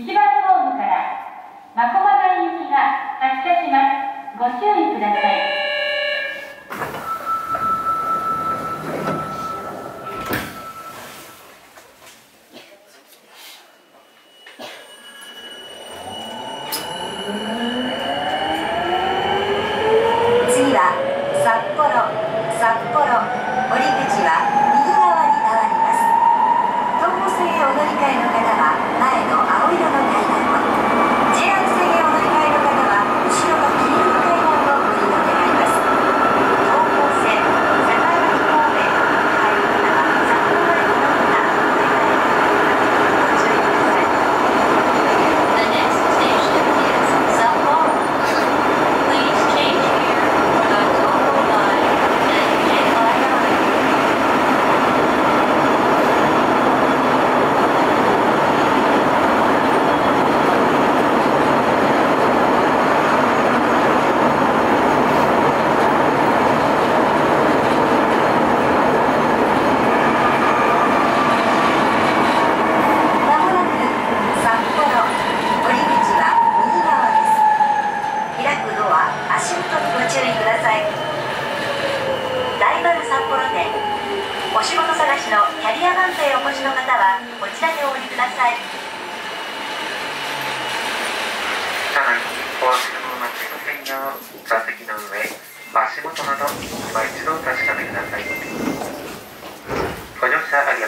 И тебя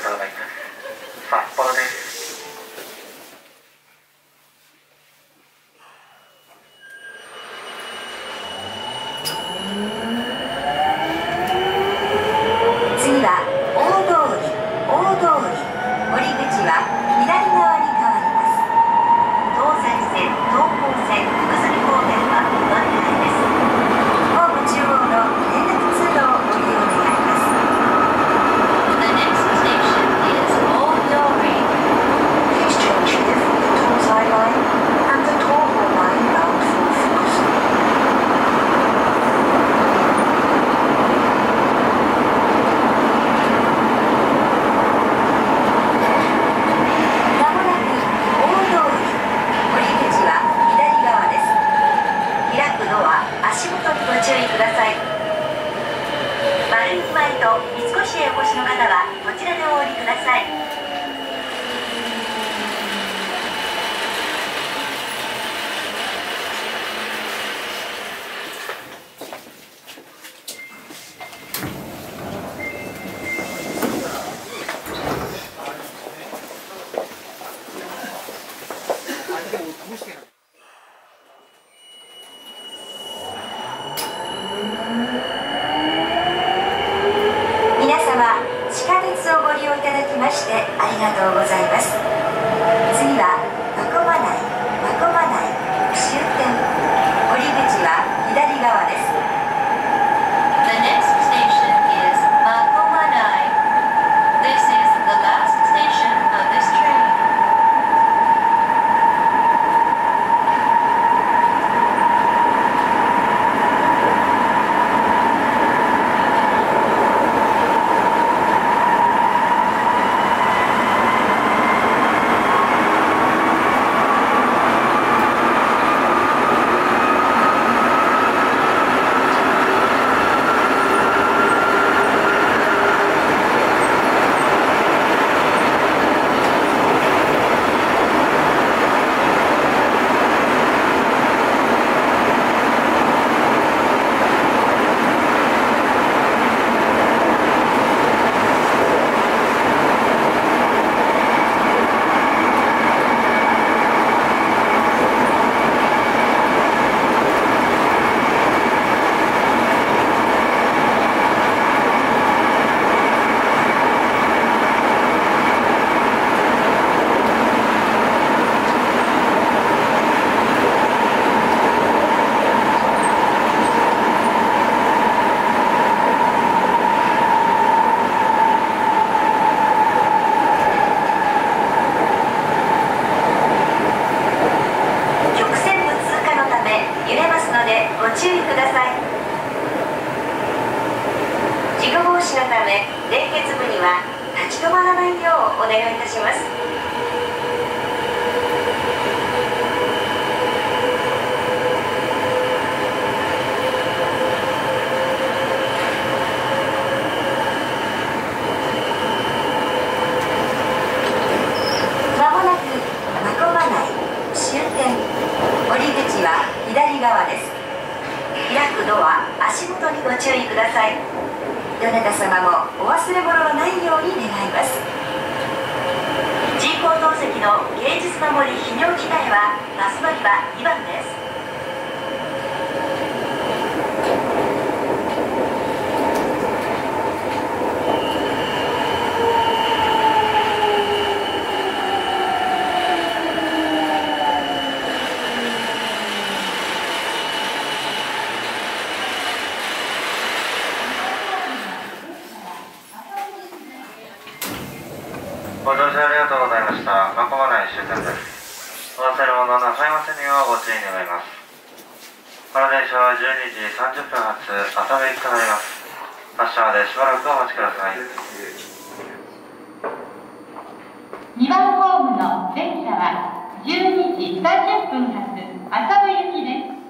Bye-bye. 前と三越へお越しの方はこちらでお降りください。連結部には立ち止まらないようお願いいたします。まもなく真駒内終点。降り口は左側です。開くドア足元にご注意ください。米田様もお忘れ物のないように願います。人工透析の芸術の森泌尿器内はバス乗り場2番ですご乗車ありがとうございました。まこまない終点です。お忘れ物なさいませぬようご注意願います。この電車は12時30分発、熱海行きとなります。発車までしばらくお待ちください。2番ホームの電車は12時30分発麻布行きです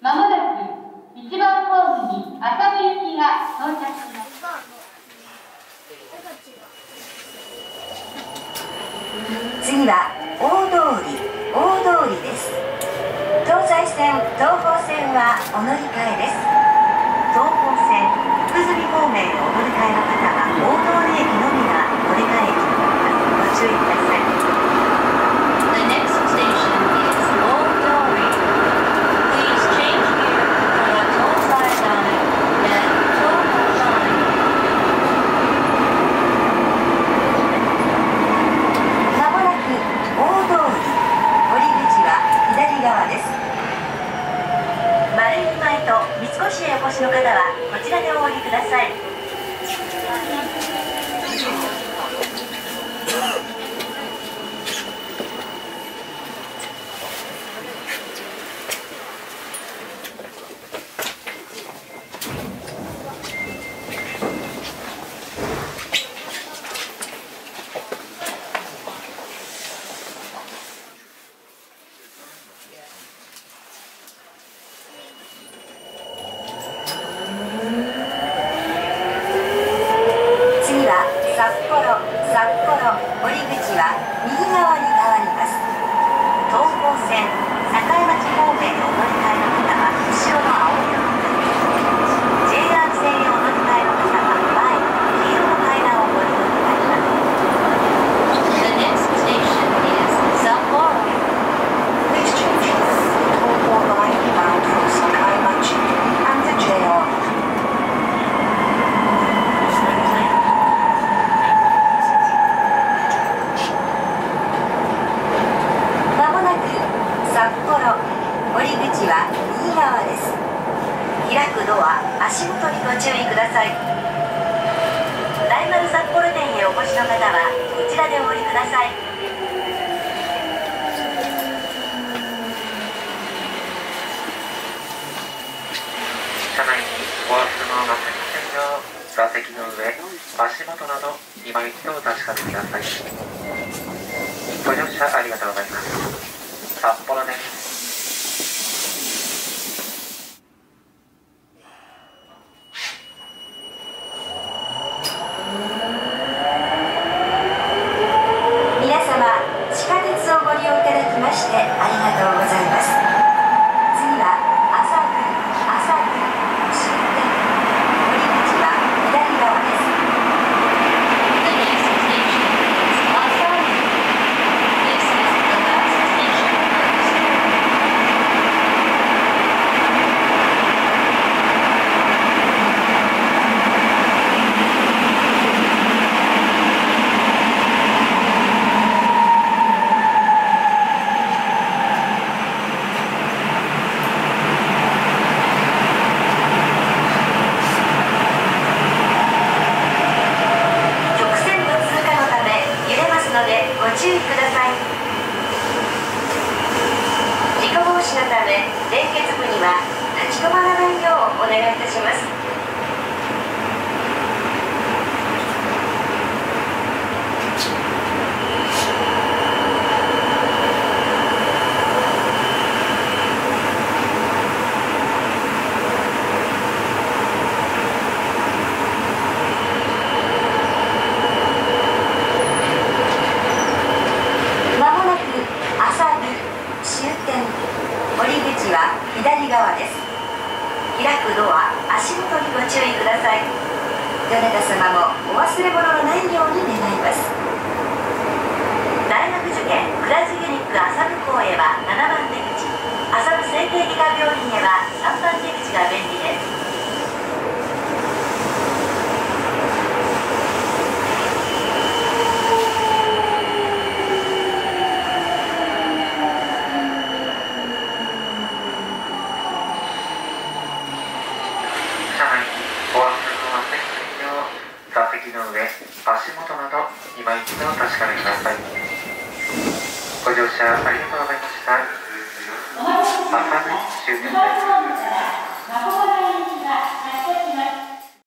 まもなく1番ホームに麻布行きが到着します次は大通り大通りです東西線東方線はお乗り換えです。東方線福住方面お乗り換えの方は大通駅のみが乗り換え駅となります。ご注意ください The next station is Old Dory. Please change here for Tonsai Line and Toho Line. まもなく大通り降り口は左側です丸い前と三越へお越しの方はこちらでお降りください次は札幌札幌降り口は右側に変わります東方線境町方面へお乗り換えの方は後ろの青色の階段 JR 線へお乗り換えの方は前の黄色の階段をご利用ください The next station is Sapporo. Please change here. Tohoku line bound for Sakaimachi and the JR. まもなく札幌降り口は右側です開くドア足元にご注意ください大丸札幌店へお越しの方はこちらでお降りください車内にお忘れ物なさいませぬよう、座席の上、足元など、今一度お確かめください。ご乗車ありがとうございます。札幌です。止のため連結部には立ち止まらないようお願いいたします。終点は左側です。開くドア足元にご注意ください。米田様もお忘れ物のないように願います。大学受験倉地ユニック浅野港へは7番出口。浅野整形外科病院へは3番出口が便利です。